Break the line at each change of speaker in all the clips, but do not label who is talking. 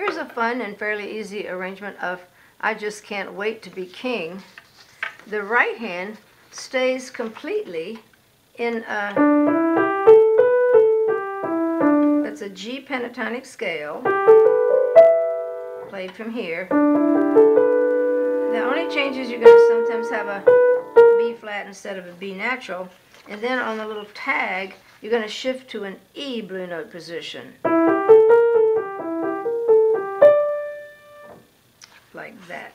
Here's a fun and fairly easy arrangement of I Just Can't Wait to Be King. The right hand stays completely in a, that's a G pentatonic scale, played from here. The only change is you're going to sometimes have a B flat instead of a B natural. And then on the little tag, you're going to shift to an E blue note position. Like that.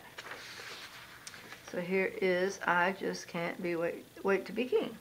So here is I Just Can't Be Wait, wait to Be King.